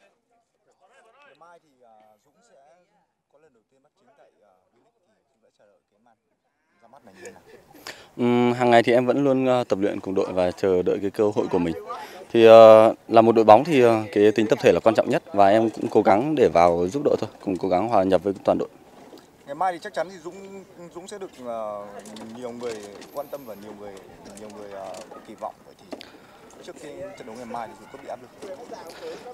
Ngày mai thì à, Dũng sẽ có lần đầu tiên bắt chính tại V-League thì Dũng đã chờ đợi cái màn ra mắt này như thế nào? Ừm, hàng ngày thì em vẫn luôn ờ, tập luyện cùng đội và chờ đợi cái cơ hội của mình. Thì ờ, là một đội bóng thì ờ, cái tính tập thể là quan trọng nhất và em cũng cố gắng để vào giúp đội thôi, cùng cố gắng hòa nhập với toàn đội. Ngày mai thì chắc chắn thì Dũng Dũng sẽ được à, nhiều người quan tâm và nhiều người nhiều người à, kỳ vọng vậy thì trước cái trận đấu ngày mai thì Dũng có bị áp lực không?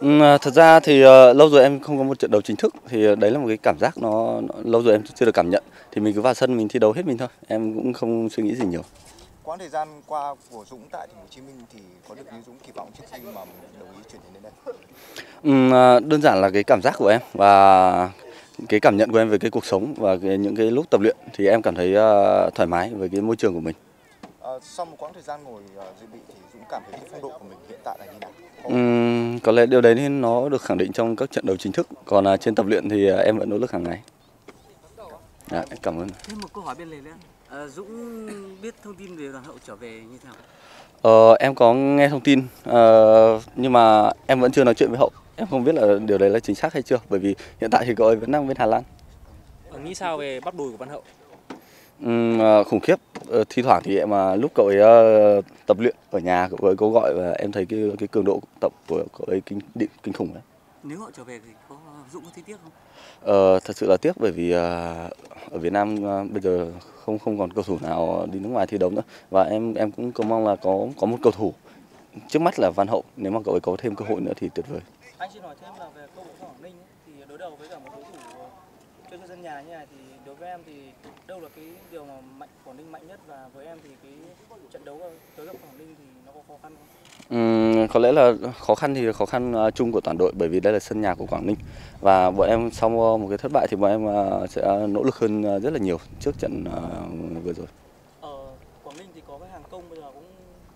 Ừm, à, thật ra thì ờ, lâu rồi em không có một trận đấu chính thức thì đấy là một cái cảm giác nó, nó lâu rồi em chưa được cảm nhận. Thì mình cứ vào sân mình thi đấu hết mình thôi. Em cũng không suy nghĩ gì nhiều. Quãng thời gian qua của Dũng tại thành phố Hồ Chí Minh thì có được như Dũng kỳ vọng trước khi mà mình đồng ý chuyển đến đây? À, đơn giản là cái cảm giác của em và cái cảm nhận của em về cái cuộc sống và cái, những cái lúc tập luyện thì em cảm thấy ờ, thoải mái với cái môi trường của mình. À, sau một quãng thời gian ngồi à, dự bị thì Dũng cảm thấy cái phong độ của mình hiện tại là như nào? Có- Ừm, có lẽ điều đấy thì nó được khẳng định trong các trận đấu chính thức. Còn à, trên tập luyện thì à, em vẫn nỗ lực hàng ngày. Dạ, em cảm ơn. Thêm một câu hỏi bên lề nữa. À, Dũng biết thông tin về đoàn hậu trở về như thế nào? Ờ, em có nghe thông tin ờ, nhưng mà em vẫn chưa nói chuyện với hậu. Em không biết là điều đấy là chính xác hay chưa bởi vì hiện tại thì cậu ấy vẫn đang bên Hà Lan. Ờ, Nghĩ sao về bắp đùi của Văn Hậu? Ừm, ờ, khủng khiếp. Ờ, thi thoảng thì em mà lúc cậu ấy ờ, tập luyện ở nhà cậu ấy có gọi và em thấy cái cái cường độ tập của cậu ấy kinh định kinh khủng đấy. Nếu họ trở về thì có Dũng có thấy tiếc không? Ờ, thật sự là tiếc bởi vì à, ở Việt Nam à, bây giờ không không còn cầu thủ nào đi nước ngoài thi đấu nữa và em em cũng cầu mong là có có một cầu thủ trước mắt là Văn Hậu nếu mà cậu ấy có thêm cơ hội nữa thì tuyệt vời. Anh xin hỏi thêm là về câu lạc Quảng Ninh thì đối đầu với cả một đối thủ ờ, chơi sân nhà như này thì đối với em thì đâu là cái điều mà mạnh Quảng Ninh mạnh nhất và với em thì cái trận đấu tới gặp Quảng Ninh thì nó có khó khăn không? Ừm, có lẽ là khó khăn thì khó khăn à, chung của toàn đội bởi vì đây là sân nhà của Quảng Ninh và bọn em sau một cái thất bại thì bọn em à, sẽ nỗ lực hơn à, rất là nhiều trước trận vừa rồi. Ở Quảng Ninh thì có cái hàng công bây giờ cũng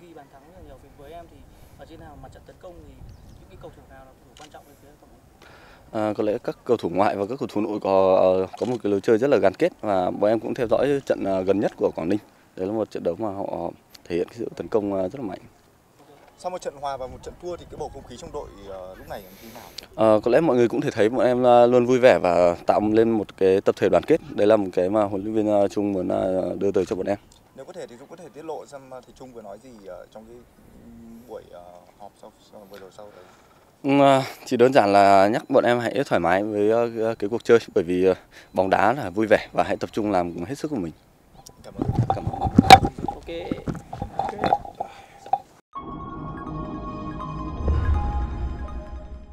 ghi bàn thắng rất là nhiều với em thì ở trên hàng mặt trận tấn công thì những cái cầu thủ nào là cầu thủ quan trọng về phía Quảng Ninh? À, có lẽ các cầu thủ ngoại và các cầu thủ nội có ờ, có một cái lối chơi rất là gắn kết và bọn em cũng theo dõi trận à, gần nhất của Quảng Ninh. Đấy là một trận đấu mà họ thể hiện cái sự tấn công à, rất là mạnh. Sau một trận hòa và một trận thua thì cái bầu không khí trong đội à, lúc này như thế nào? Ờ, có lẽ mọi người cũng thể thấy bọn em à, luôn vui vẻ và tạo lên một cái tập thể đoàn kết. Đấy là một cái mà huấn luyện viên à, Trung muốn à, đưa tới cho bọn em. Nếu có thể thì Dũng có thể tiết lộ xem à, thầy Trung vừa nói gì à, trong cái buổi à, họp sau, sau vừa rồi sau đấy. À, Chỉ đơn giản là nhắc bọn em hãy thoải mái với à, cái cuộc chơi bởi vì bóng đá là vui vẻ và hãy tập trung làm hết sức của mình. Cảm ơn. Cảm ơn. Ok.